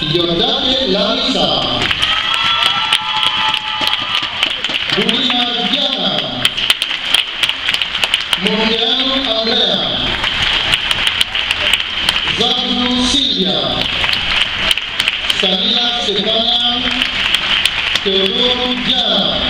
signor Davide Lanza Diana. Mondiano Andrea. Zablu Silvia. Salina Stefania Teodoro Diana.